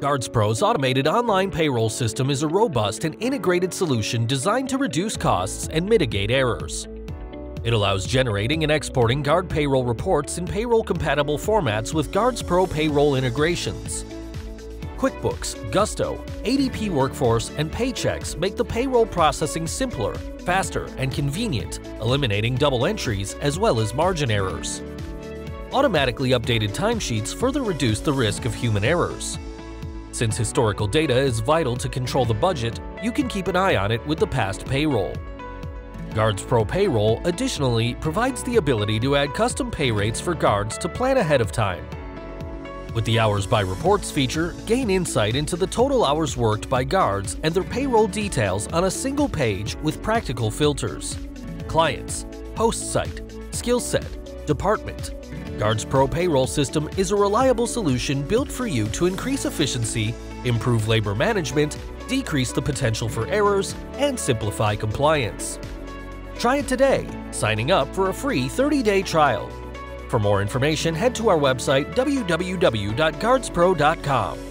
GuardsPro's automated online payroll system is a robust and integrated solution designed to reduce costs and mitigate errors. It allows generating and exporting Guard payroll reports in payroll-compatible formats with GuardsPro payroll integrations. QuickBooks, Gusto, ADP Workforce, and Paychex make the payroll processing simpler, faster, and convenient, eliminating double entries as well as margin errors. Automatically updated timesheets further reduce the risk of human errors. Since historical data is vital to control the budget, you can keep an eye on it with the past payroll. GuardsPro Payroll additionally provides the ability to add custom pay rates for guards to plan ahead of time. With the Hours by Reports feature, gain insight into the total hours worked by guards and their payroll details on a single page with practical filters. Clients, host site, skill set, department, GuardsPro payroll system is a reliable solution built for you to increase efficiency, improve labor management, decrease the potential for errors, and simplify compliance. Try it today, signing up for a free 30-day trial. For more information, head to our website www.guardspro.com.